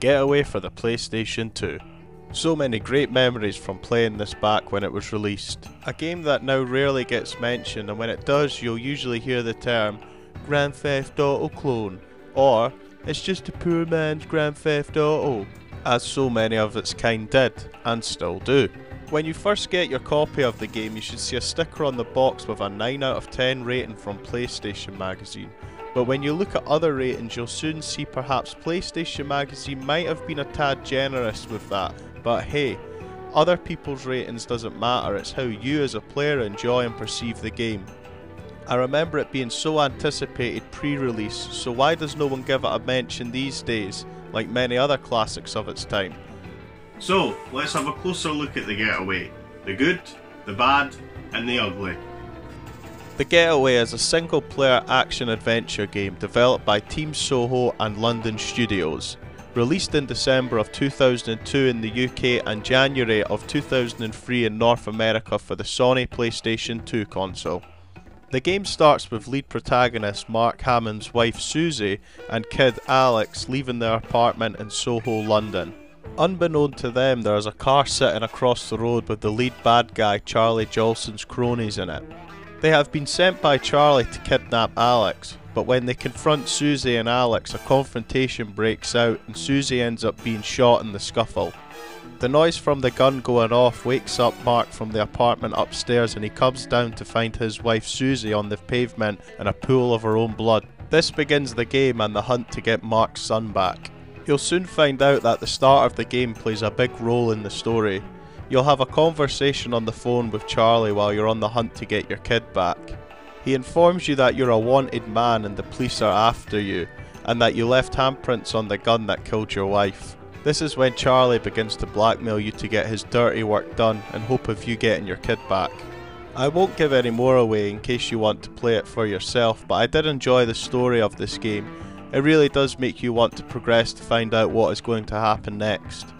Getaway for the PlayStation 2. So many great memories from playing this back when it was released. A game that now rarely gets mentioned and when it does you'll usually hear the term Grand Theft Auto clone or it's just a poor man's Grand Theft Auto as so many of its kind did and still do. When you first get your copy of the game you should see a sticker on the box with a 9 out of 10 rating from PlayStation Magazine but when you look at other ratings you'll soon see perhaps PlayStation Magazine might have been a tad generous with that, but hey, other people's ratings doesn't matter, it's how you as a player enjoy and perceive the game. I remember it being so anticipated pre-release, so why does no one give it a mention these days, like many other classics of its time? So, let's have a closer look at the Getaway. The good, the bad, and the ugly. The Getaway is a single player action adventure game developed by Team Soho and London Studios. Released in December of 2002 in the UK and January of 2003 in North America for the Sony PlayStation 2 console. The game starts with lead protagonist Mark Hammond's wife Susie and kid Alex leaving their apartment in Soho, London. Unbeknown to them, there is a car sitting across the road with the lead bad guy Charlie Jolson's cronies in it. They have been sent by Charlie to kidnap Alex, but when they confront Susie and Alex, a confrontation breaks out and Susie ends up being shot in the scuffle. The noise from the gun going off wakes up Mark from the apartment upstairs and he comes down to find his wife Susie on the pavement in a pool of her own blood. This begins the game and the hunt to get Mark's son back. You'll soon find out that the start of the game plays a big role in the story, You'll have a conversation on the phone with Charlie while you're on the hunt to get your kid back. He informs you that you're a wanted man and the police are after you, and that you left handprints on the gun that killed your wife. This is when Charlie begins to blackmail you to get his dirty work done in hope of you getting your kid back. I won't give any more away in case you want to play it for yourself, but I did enjoy the story of this game. It really does make you want to progress to find out what is going to happen next.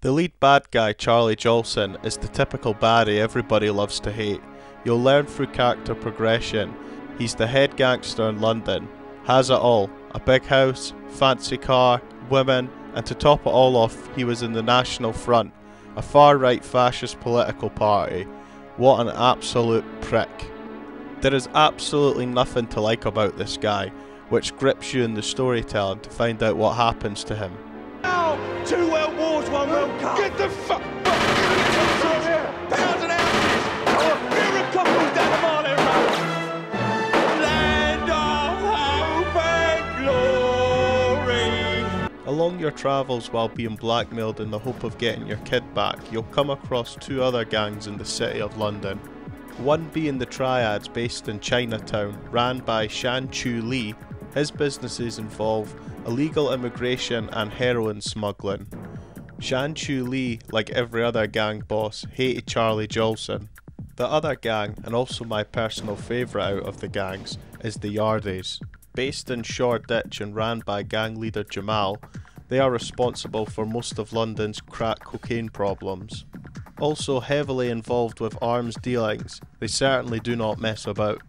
The lead bad guy, Charlie Jolson, is the typical baddie everybody loves to hate. You'll learn through character progression. He's the head gangster in London, has it all a big house, fancy car, women, and to top it all off, he was in the National Front, a far right fascist political party. What an absolute prick. There is absolutely nothing to like about this guy, which grips you in the storytelling to find out what happens to him. Two World Wars, one World Cup. Get the fuck. Pounds and ounces. Miracle down the Marley Road. Land of hope and glory. Along your travels while being blackmailed in the hope of getting your kid back, you'll come across two other gangs in the city of London. One being the Triads based in Chinatown, ran by Shan Chu Lee. His businesses involve illegal immigration and heroin smuggling. Shan Chu Lee, like every other gang boss, hated Charlie Jolson. The other gang, and also my personal favourite out of the gangs, is the Yardies. Based in Shoreditch and ran by gang leader Jamal, they are responsible for most of London's crack cocaine problems. Also heavily involved with arms dealings, they certainly do not mess about.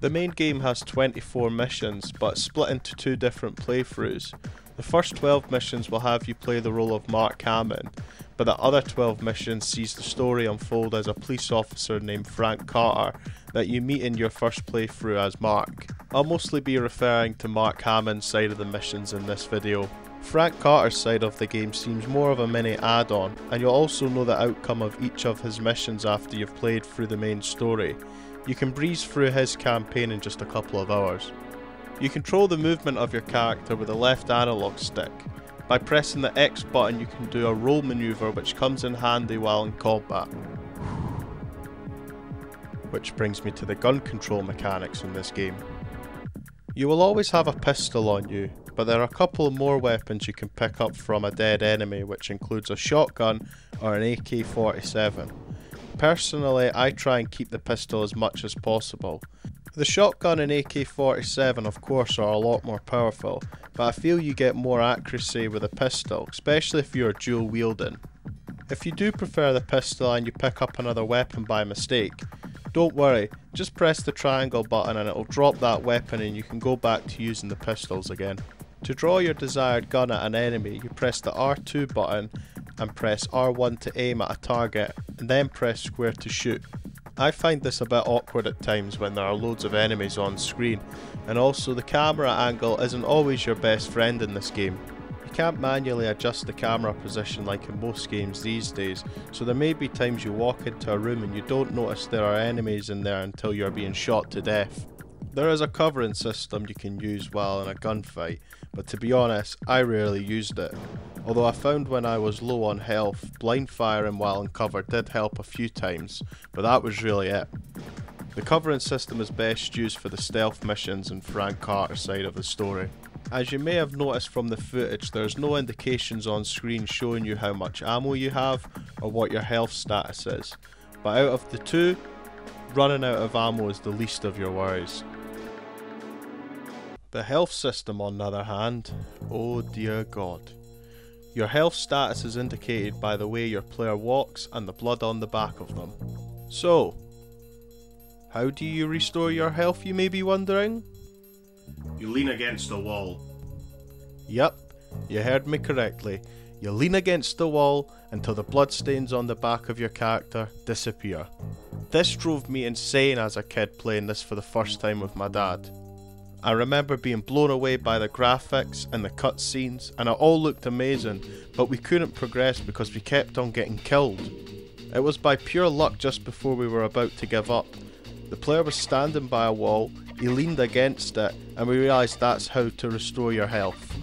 The main game has 24 missions, but split into two different playthroughs. The first 12 missions will have you play the role of Mark Hammond, but the other 12 missions sees the story unfold as a police officer named Frank Carter that you meet in your first playthrough as Mark. I'll mostly be referring to Mark Hammond's side of the missions in this video. Frank Carter's side of the game seems more of a mini add-on, and you'll also know the outcome of each of his missions after you've played through the main story. You can breeze through his campaign in just a couple of hours. You control the movement of your character with the left analog stick. By pressing the X button you can do a roll maneuver which comes in handy while in combat. Which brings me to the gun control mechanics in this game. You will always have a pistol on you, but there are a couple more weapons you can pick up from a dead enemy which includes a shotgun or an AK-47. Personally, I try and keep the pistol as much as possible. The shotgun and AK-47 of course are a lot more powerful, but I feel you get more accuracy with a pistol, especially if you're dual wielding. If you do prefer the pistol and you pick up another weapon by mistake, Don't worry, just press the triangle button and it'll drop that weapon and you can go back to using the pistols again. To draw your desired gun at an enemy, you press the R2 button and press R1 to aim at a target and then press square to shoot. I find this a bit awkward at times when there are loads of enemies on screen and also the camera angle isn't always your best friend in this game. You can't manually adjust the camera position like in most games these days, so there may be times you walk into a room and you don't notice there are enemies in there until you're being shot to death. There is a covering system you can use while in a gunfight, but to be honest, I rarely used it. Although I found when I was low on health, blind firing while in cover did help a few times, but that was really it. The covering system is best used for the stealth missions and Frank Carter side of the story. As you may have noticed from the footage, there's no indications on screen showing you how much ammo you have or what your health status is. But out of the two, running out of ammo is the least of your worries. The health system on the other hand, oh dear god. Your health status is indicated by the way your player walks and the blood on the back of them. So, how do you restore your health you may be wondering? You lean against a wall. Yep, you heard me correctly. You lean against the wall until the bloodstains on the back of your character disappear. This drove me insane as a kid playing this for the first time with my dad. I remember being blown away by the graphics and the cutscenes, and it all looked amazing, but we couldn't progress because we kept on getting killed. It was by pure luck just before we were about to give up. The player was standing by a wall, he leaned against it, and we realised that's how to restore your health.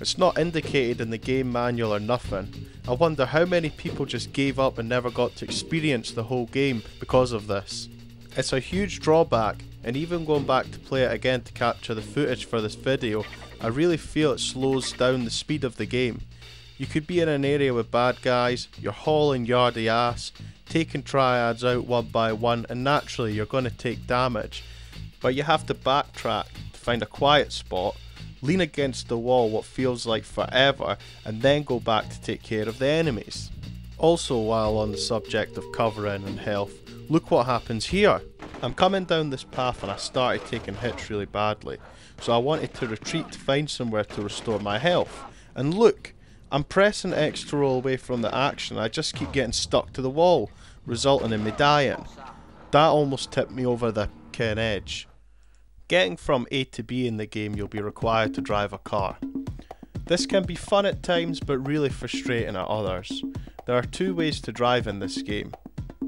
It's not indicated in the game manual or nothing. I wonder how many people just gave up and never got to experience the whole game because of this. It's a huge drawback, and even going back to play it again to capture the footage for this video, I really feel it slows down the speed of the game. You could be in an area with bad guys, you're hauling yardy ass, taking triads out one by one, and naturally you're going to take damage but you have to backtrack to find a quiet spot, lean against the wall what feels like forever, and then go back to take care of the enemies. Also, while on the subject of covering and health, look what happens here. I'm coming down this path and I started taking hits really badly, so I wanted to retreat to find somewhere to restore my health. And look, I'm pressing X to roll away from the action, I just keep getting stuck to the wall, resulting in me dying. That almost tipped me over the Ken edge. Getting from A to B in the game you'll be required to drive a car. This can be fun at times but really frustrating at others. There are two ways to drive in this game.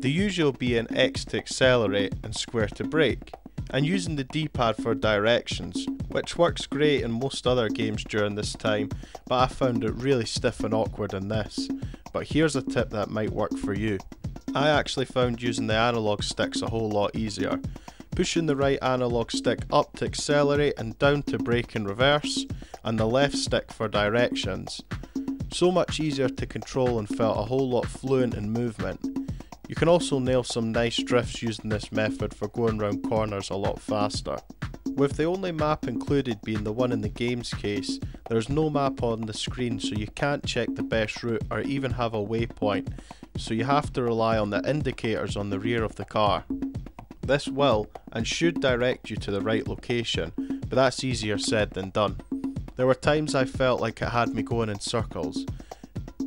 The usual being X to accelerate and square to brake, and using the D-pad for directions, which works great in most other games during this time, but I found it really stiff and awkward in this. But here's a tip that might work for you. I actually found using the analog sticks a whole lot easier, pushing the right analog stick up to accelerate and down to brake in reverse, and the left stick for directions. So much easier to control and felt a whole lot fluent in movement. You can also nail some nice drifts using this method for going round corners a lot faster. With the only map included being the one in the game's case, there is no map on the screen so you can't check the best route or even have a waypoint, so you have to rely on the indicators on the rear of the car. This will and should direct you to the right location, but that's easier said than done. There were times I felt like it had me going in circles,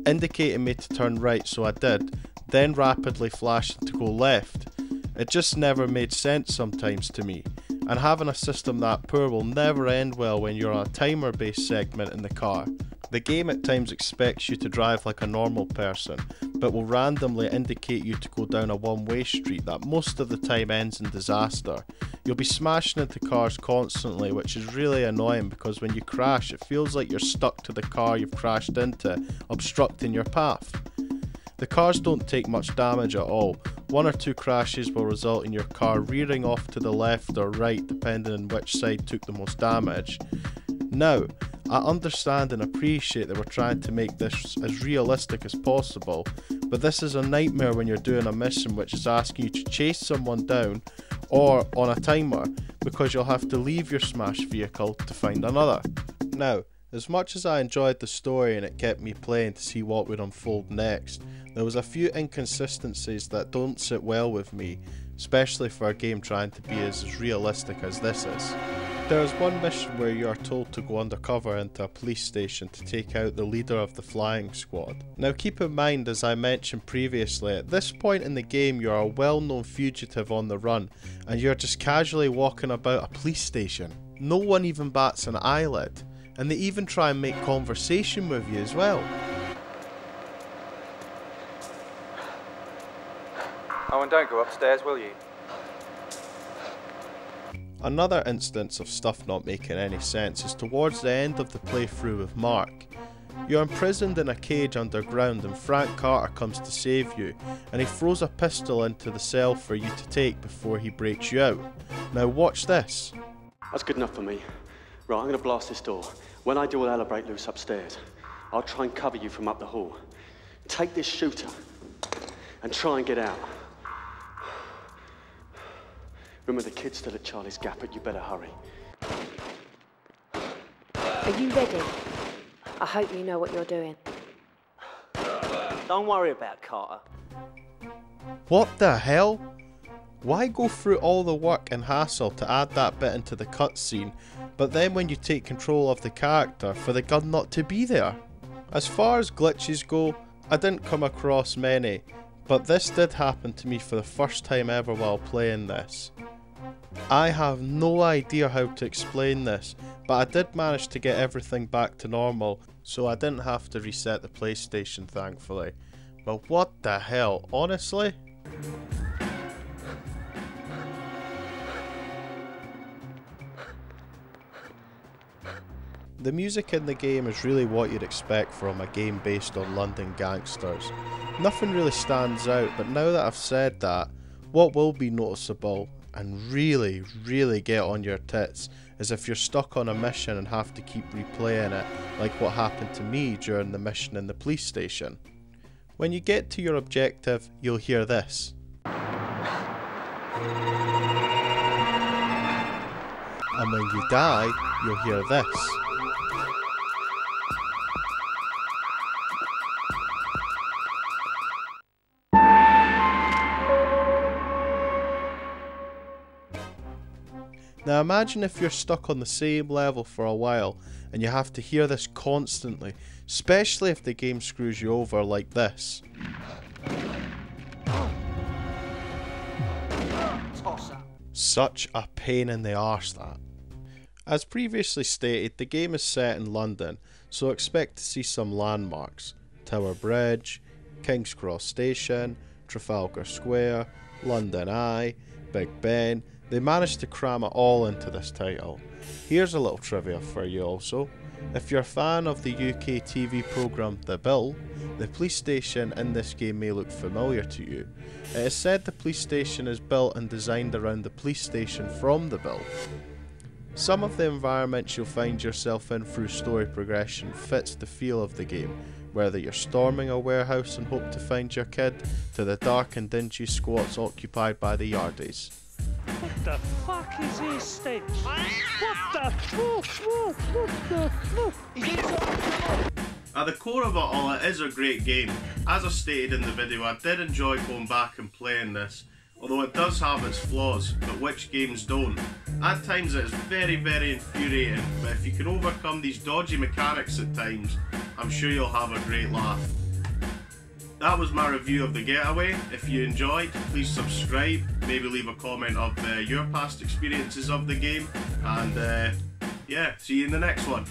indicating me to turn right so I did, then rapidly flashing to go left. It just never made sense sometimes to me, and having a system that poor will never end well when you're on a timer based segment in the car. The game at times expects you to drive like a normal person, but will randomly indicate you to go down a one way street that most of the time ends in disaster. You'll be smashing into cars constantly, which is really annoying because when you crash, it feels like you're stuck to the car you've crashed into, obstructing your path. The cars don't take much damage at all. One or two crashes will result in your car rearing off to the left or right depending on which side took the most damage. Now, I understand and appreciate that we're trying to make this as realistic as possible, but this is a nightmare when you're doing a mission which is asking you to chase someone down or on a timer because you'll have to leave your smashed vehicle to find another. Now, as much as I enjoyed the story and it kept me playing to see what would unfold next, there was a few inconsistencies that don't sit well with me, especially for a game trying to be as realistic as this is. There is one mission where you are told to go undercover into a police station to take out the leader of the flying squad. Now keep in mind as I mentioned previously, at this point in the game you are a well known fugitive on the run and you are just casually walking about a police station. No one even bats an eyelid and they even try and make conversation with you as well. Oh, and don't go upstairs, will you? Another instance of stuff not making any sense is towards the end of the playthrough with Mark. You're imprisoned in a cage underground and Frank Carter comes to save you and he throws a pistol into the cell for you to take before he breaks you out. Now watch this. That's good enough for me. Right, I'm gonna blast this door. When I do, all hell will break loose upstairs. I'll try and cover you from up the hall. Take this shooter and try and get out. Remember, the kid's still at Charlie's Gap, but you better hurry. Are you ready? I hope you know what you're doing. Don't worry about Carter. What the hell? Why go through all the work and hassle to add that bit into the cutscene, but then when you take control of the character, for the gun not to be there? As far as glitches go, I didn't come across many, but this did happen to me for the first time ever while playing this. I have no idea how to explain this, but I did manage to get everything back to normal, so I didn't have to reset the PlayStation thankfully. But what the hell, honestly? The music in the game is really what you'd expect from a game based on London gangsters. Nothing really stands out, but now that I've said that, what will be noticeable and really, really get on your tits is if you're stuck on a mission and have to keep replaying it, like what happened to me during the mission in the police station. When you get to your objective, you'll hear this. And when you die, you'll hear this. Now imagine if you're stuck on the same level for a while and you have to hear this constantly, especially if the game screws you over like this. Such a pain in the arse that. As previously stated, the game is set in London, so expect to see some landmarks. Tower Bridge, King's Cross Station, Trafalgar Square, London Eye, Big Ben, they managed to cram it all into this title. Here's a little trivia for you also. If you're a fan of the UK TV programme The Bill, the police station in this game may look familiar to you. It is said the police station is built and designed around the police station from The Bill. Some of the environments you'll find yourself in through story progression fits the feel of the game, whether you're storming a warehouse and hope to find your kid, to the dark and dingy squats occupied by the yardies. What the fuck is this stench? What the fuck? What the fuck? At the core of it all, it is a great game. As I stated in the video, I did enjoy going back and playing this, although it does have its flaws, but which games don't. At times it is very, very infuriating, but if you can overcome these dodgy mechanics at times, I'm sure you'll have a great laugh that was my review of The Getaway. If you enjoyed, please subscribe, maybe leave a comment of uh, your past experiences of the game, and uh, yeah, see you in the next one.